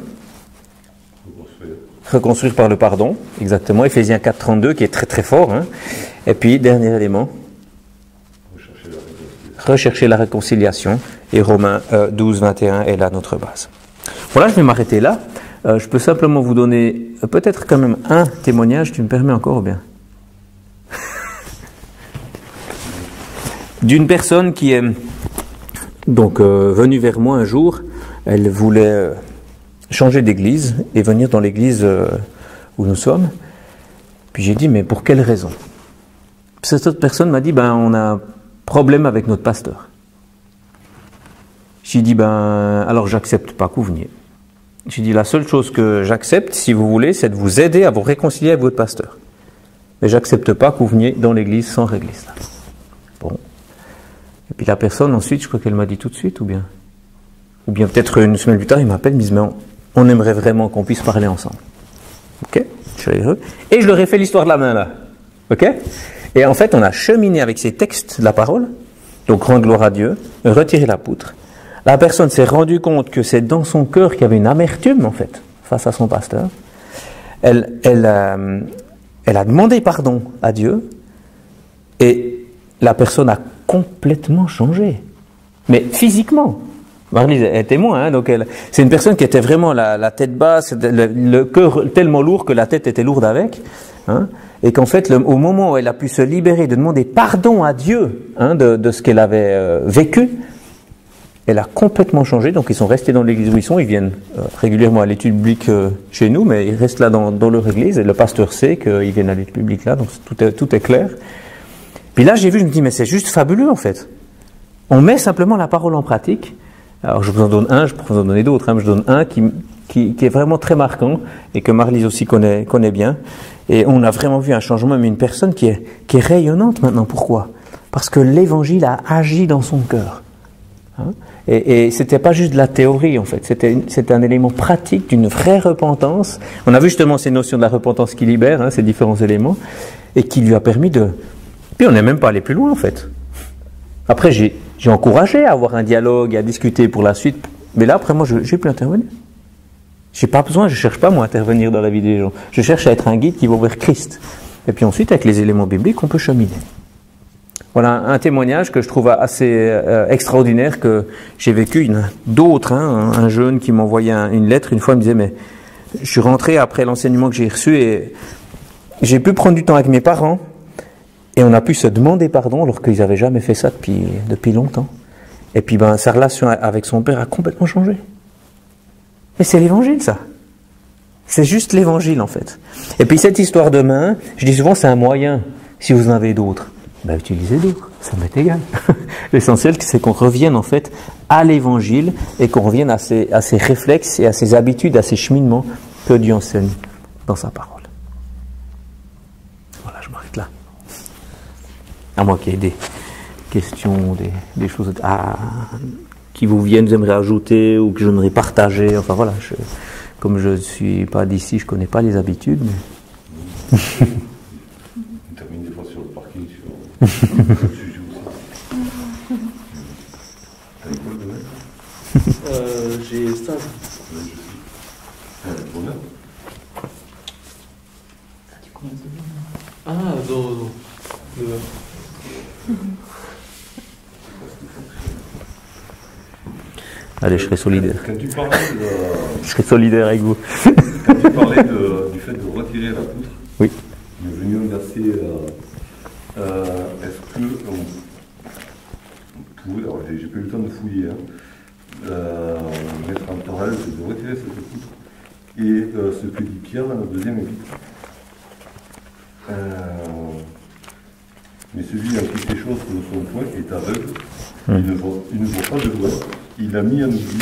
Reconstruire. Par le pardon, exactement, Ephésiens 4, 32, qui est très très fort. hein. Et puis, dernier élément. Rechercher la réconciliation. Et Romains euh, 12, 21 est là notre base. Voilà, je vais m'arrêter là. Euh, je peux simplement vous donner euh, peut-être quand même un témoignage, tu me permets encore ou bien? D'une personne qui est donc euh, venue vers moi un jour, elle voulait euh, changer d'église et venir dans l'église euh, où nous sommes. Puis j'ai dit, mais pour quelle raison? Cette autre personne m'a dit, ben on a problème avec notre pasteur. J'ai dit, ben alors j'accepte pas que vous veniez. J'ai dit, la seule chose que j'accepte, si vous voulez, c'est de vous aider à vous réconcilier avec votre pasteur. Mais j'accepte pas que vous veniez dans l'église sans régler cela. Bon. Et puis la personne, ensuite, je crois qu'elle m'a dit tout de suite, ou bien Ou bien peut-être une semaine plus tard, il m'appelle, il me dit, mais on, on aimerait vraiment qu'on puisse parler ensemble. Ok? Je suis heureux. Et je leur ai fait l'histoire de la main, là. Ok? Et en fait, on a cheminé avec ces textes de la parole, donc rendre gloire à Dieu, retirer la poutre. La personne s'est rendue compte que c'est dans son cœur qu'il y avait une amertume, en fait, face à son pasteur. Elle, elle, euh, elle a demandé pardon à Dieu, et la personne a complètement changé. Mais physiquement. Marlise est témoin, hein, donc elle, c'est une personne qui était vraiment la, tête basse, le, le cœur tellement lourd que la tête était lourde avec, hein, et qu'en fait, au moment où elle a pu se libérer, de demander pardon à Dieu hein, de, ce qu'elle avait euh, vécu, elle a complètement changé. Donc ils sont restés dans l'église où ils sont, ils viennent euh, régulièrement à l'étude publique euh, chez nous, mais ils restent là dans, dans leur église, et le pasteur sait qu'ils viennent à l'étude publique là, donc tout est, tout est clair. Puis là, j'ai vu, je me dis, mais c'est juste fabuleux en fait. On met simplement la parole en pratique. Alors je vous en donne un, je pourrais vous en donner d'autres, hein, mais je donne un qui, qui, qui est vraiment très marquant et que Marlise aussi connaît, connaît bien. Et on a vraiment vu un changement, mais une personne qui est, qui est rayonnante maintenant. Pourquoi? Parce que l'évangile a agi dans son cœur. Hein? Et, et c'était pas juste de la théorie en fait, c'était un élément pratique d'une vraie repentance. On a vu justement ces notions de la repentance qui libère, hein, ces différents éléments, et qui lui a permis de. Puis on n'est même pas allé plus loin en fait. Après, j'ai j'ai encouragé à avoir un dialogue, à discuter pour la suite. Mais là, après, moi, je n'ai plus intervenir. J'ai pas besoin, je cherche pas moi à intervenir dans la vie des gens. Je cherche à être un guide qui va vers Christ. Et puis ensuite, avec les éléments bibliques, on peut cheminer. Voilà un, témoignage que je trouve assez euh, extraordinaire que j'ai vécu. Il y en a d'autres. hein. un, un jeune qui m'envoyait un- une lettre une fois, il me disait mais je suis rentré après l'enseignement que j'ai reçu et j'ai pu prendre du temps avec mes parents et on a pu se demander pardon alors qu'ils n'avaient jamais fait ça depuis, depuis longtemps. Et puis ben, sa relation avec son père a complètement changé. Mais c'est l'évangile ça. C'est juste l'évangile en fait. Et puis cette histoire de main, je dis souvent c'est un moyen si vous en avez d'autres. Ben, utilisez d'autres, ça m'est égal. L'essentiel c'est qu'on revienne en fait à l'évangile et qu'on revienne à à ces réflexes et à ces habitudes, à ces cheminements que Dieu enseigne dans sa parole. Voilà, je m'arrête là. À moi qu'il y ait des questions, des, des choses ah, qui vous viennent, j'aimerais ajouter ou que j'aimerais partager. Enfin voilà, je, comme je ne suis pas d'ici, je ne connais pas les habitudes. On termine des fois sur le parking, sur le sujet aussi. T'as école demain Euh, J'ai stage. Ouais, je sais. Euh, bonheur Ah, non, non. Demain. Allez, je serai solidaire. Quand tu parlais, de, Je serai solidaire avec vous. quand tu parlais de- du fait de retirer la poutre, Oui. venu un verset. euh, euh, Est-ce que on pouvait, alors j'ai pas eu le temps de fouiller, hein, euh, mettre en parallèle de retirer cette poutre et euh, ce que dit Pierre dans le deuxième épître Euh, mais celui à qui ces choses ne sont point est aveugle, il, ne voit, il ne voit pas de loin, il a mis en oubli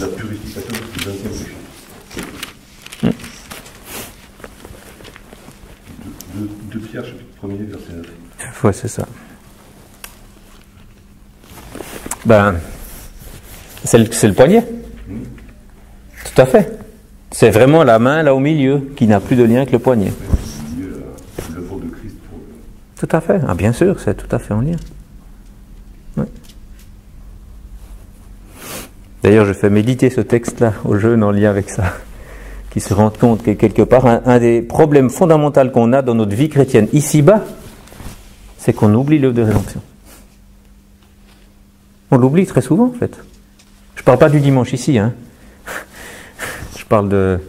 la purification de ses anciens péchés. De, de- de Pierre, chapitre 1er, verset 9. Ouais, c'est ça. Ben, c'est le, le poignet. Tout à fait. C'est vraiment la main là au milieu qui n'a plus de lien avec le poignet. Euh, Tout à fait. Ah, bien sûr, c'est tout à fait en lien. D'ailleurs, je fais méditer ce texte-là aux jeunes en lien avec ça, qui se rendent compte que quelque part, un, des problèmes fondamentaux qu'on a dans notre vie chrétienne ici-bas, c'est qu'on oublie l'œuvre de rédemption. On l'oublie très souvent, en fait. Je parle pas du dimanche ici, hein. Je parle de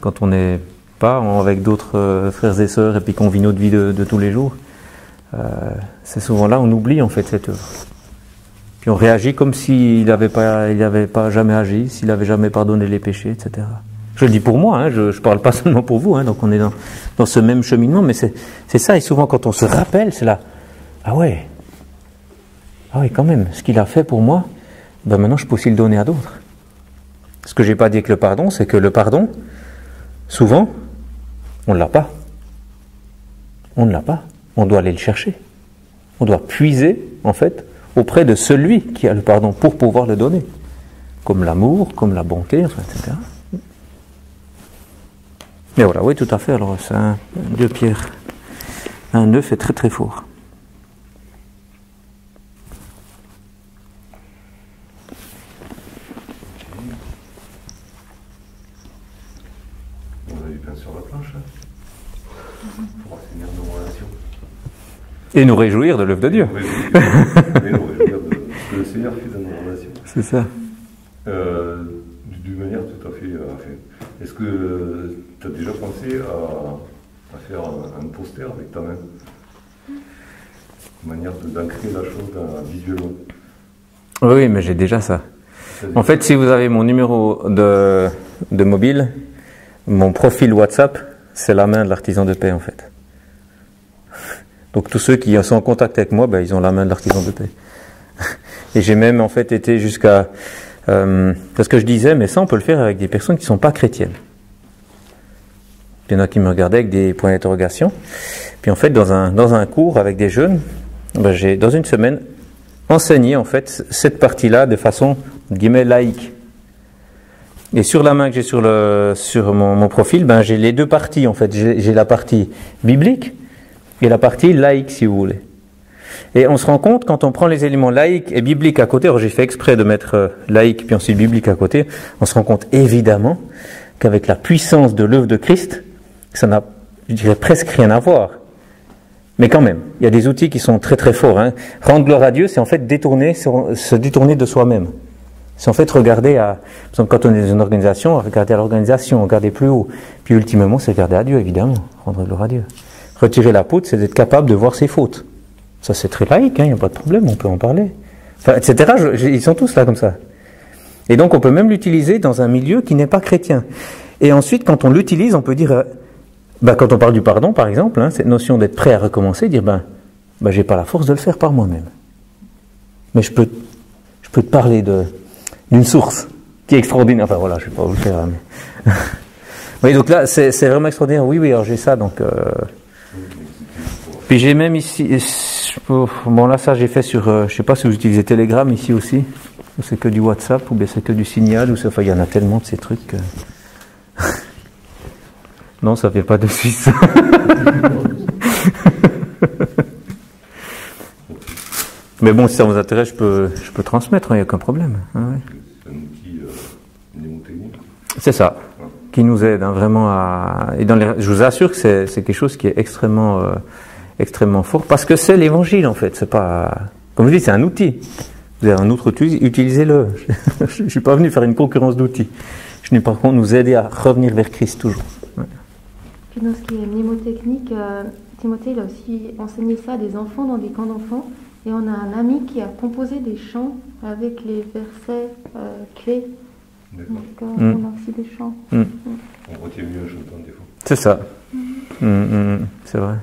quand on n'est pas avec d'autres euh, frères et sœurs et puis qu'on vit notre vie de, de tous les jours. Euh, c'est souvent là on oublie en fait cette œuvre. On réagit comme s'il n'avait pas, pas jamais agi, s'il n'avait jamais pardonné les péchés, etc. Je le dis pour moi, hein, je ne parle pas seulement pour vous, hein, donc on est dans, ce même cheminement, mais c'est c'est ça, et souvent quand on se rappelle, c'est là, ah ouais, ah oui quand même, ce qu'il a fait pour moi, ben maintenant je peux aussi le donner à d'autres. Ce que j'ai pas dit avec le pardon, c'est que le pardon, souvent, on ne l'a pas. On ne l'a pas. On doit aller le chercher. On doit puiser, en fait, auprès de celui qui a le pardon pour pouvoir le donner. Comme l'amour, comme la bonté, etc. Mais voilà, oui, tout à fait. Alors, c'est un 2 Pierre. Un 9 est très très fort. On a du pain sur la planche. Hein, pour assainir nos relations. Et nous réjouir de l'œuvre de Dieu. Mais nous réjouir de ce que le Seigneur fait dans nos relations. C'est ça. Euh, D'une manière tout à fait. euh, Est-ce que tu as déjà pensé à, à faire un, un poster avec ta main? Une manière d'ancrer la chose dans- visuellement Oui, mais j'ai déjà ça. En fait, si vous avez mon numéro de, de mobile, mon profil WhatsApp, c'est la main de l'artisan de paix en fait. Donc tous ceux qui sont en contact avec moi, ben, ils ont la main de l'artisan de paix. Et j'ai même en fait été jusqu'à... Euh, parce que je disais, mais ça on peut le faire avec des personnes qui ne sont pas chrétiennes. Il y en a qui me regardaient avec des points d'interrogation. Puis en fait, dans un, dans un cours avec des jeunes, ben, j'ai dans une semaine enseigné en fait cette partie-là de façon guillemets laïque. Et sur la main que j'ai sur le sur mon, mon profil, ben j'ai les deux parties en fait. J'ai la partie biblique et la partie laïque si vous voulez. Et on se rend compte quand on prend les éléments laïques et bibliques à côté. Alors j'ai fait exprès de mettre euh, laïque puis ensuite biblique à côté. On se rend compte évidemment qu'avec la puissance de l'œuvre de Christ, ça n'a, je dirais presque rien à voir. Mais quand même, il y a des outils qui sont très très forts. Hein. Rendre gloire à Dieu, c'est en fait se détourner de soi-même. C'est en fait regarder à, par exemple, quand on est dans une organisation, regarder à l'organisation, regarder plus haut. Puis ultimement, c'est regarder à Dieu, évidemment, rendre gloire à Dieu. Retirer la poutre, c'est d'être capable de voir ses fautes. Ça, c'est très laïque, il n'y a pas de problème, on peut en parler. Etc. ils sont tous là comme ça. Et donc, on peut même l'utiliser dans un milieu qui n'est pas chrétien. Et ensuite, quand on l'utilise, on peut dire, euh, bah, quand on parle du pardon, par exemple, hein, cette notion d'être prêt à recommencer, dire, ben, ben, j'ai pas la force de le faire par moi-même. Mais je peux, te parler d'une source qui est extraordinaire. Enfin voilà, je vais pas vous le faire. hein, Mais... oui, donc là, c'est, c'est vraiment extraordinaire. Oui, oui, alors j'ai ça, donc. euh, Puis j'ai même ici, bon là ça j'ai fait sur, euh, je sais pas si vous utilisez Telegram ici aussi, ou c'est que du WhatsApp, ou bien c'est que du Signal, ou c'est, enfin il y en a tellement de ces trucs. que- non, ça vient pas de Suisse. Mais bon, si ça vous intéresse, je peux, je peux transmettre, il n'y a aucun problème. hein, ouais. C'est un outil euh, ça, qui nous aide hein, vraiment à. Et dans les... Je vous assure que c'est, c'est quelque chose qui est extrêmement, euh, extrêmement fort, parce que c'est l'évangile en fait. C'est pas, comme je dis, c'est un outil. Vous avez un autre outil, utilisez-le. je ne suis pas venu faire une concurrence d'outils. Je suis venu par contre nous aider à revenir vers Christ toujours. Ouais. Puis dans ce qui est mnémotechnique, euh, Timothée il a aussi enseigné ça à des enfants dans des camps d'enfants. Et on a un ami qui a composé des chants avec les versets euh, clés. Donc euh, Mm. on a aussi des chants. On retient mieux chantant des fois. C'est ça. Mm, mm, mm, c'est vrai.